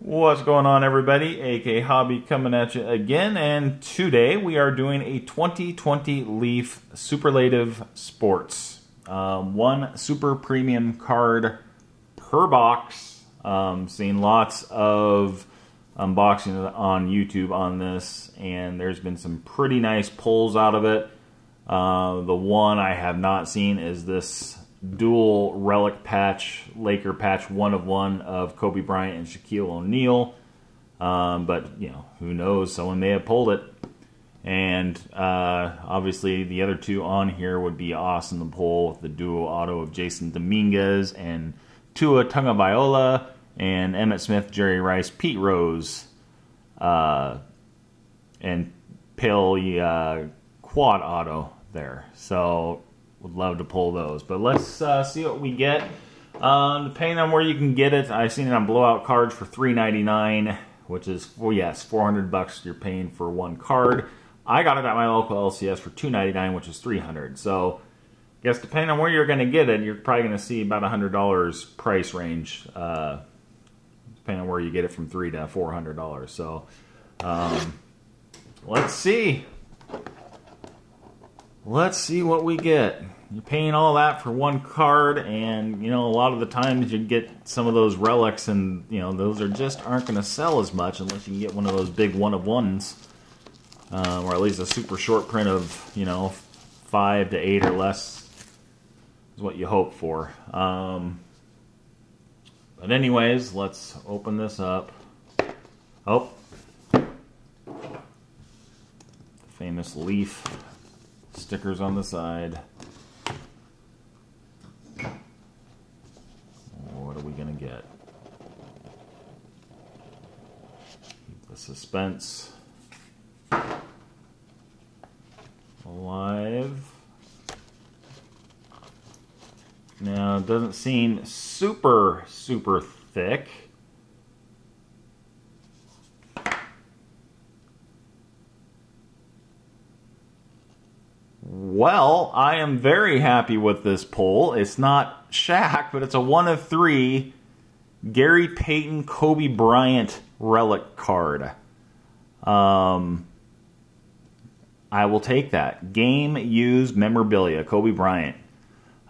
What's going on, everybody? AK Hobby coming at you again, and today we are doing a 2020 Leaf Superlative Sports. Um, one super premium card per box. Um, seen lots of unboxing on YouTube on this, and there's been some pretty nice pulls out of it. Uh, the one I have not seen is this dual relic patch, Laker patch one of one of Kobe Bryant and Shaquille O'Neal. Um, but, you know, who knows? Someone may have pulled it. And uh, obviously, the other two on here would be awesome to pull with the duo auto of Jasson Dominguez and Tua Tagovailoa and Emmitt Smith, Jerry Rice, Pete Rose, uh, and Pelé uh, Quad Auto there. So would love to pull those. But let's uh, see what we get. Um, depending on where you can get it, I've seen it on blowout cards for $3.99, which is, well, yes, 400 bucks you're paying for one card. I got it at my local LCS for $2.99, which is 300 So, I guess depending on where you're going to get it, you're probably going to see about $100 price range, uh, depending on where you get it from 3 to $400. So, um, let's see. Let's see what we get. You're paying all that for one card, and you know a lot of the times you get some of those relics, and you know those are just aren't going to sell as much unless you can get one of those big one of ones, uh, or at least a super short print of you know five to eight or less is what you hope for. Um, but anyways, let's open this up. Oh, the famous leaf stickers on the side. What are we going to get? Keep the suspense alive. Now, it doesn't seem super, super thick. Well, I am very happy with this pull. It's not Shaq, but it's a one of three Gary Payton Kobe Bryant relic card. Um, I will take that. Game used memorabilia, Kobe Bryant.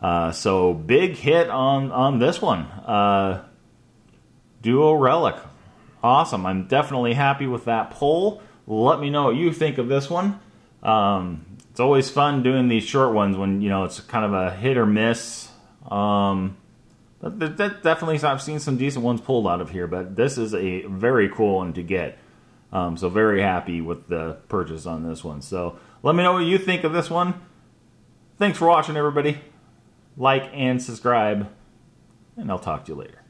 Uh, so big hit on on this one. Uh, duo relic, awesome. I'm definitely happy with that pull. Let me know what you think of this one. Um, it's always fun doing these short ones when you know it's kind of a hit or miss. Um, but that definitely, I've seen some decent ones pulled out of here, but this is a very cool one to get. Um, so very happy with the purchase on this one. So let me know what you think of this one. Thanks for watching, everybody. Like and subscribe, and I'll talk to you later.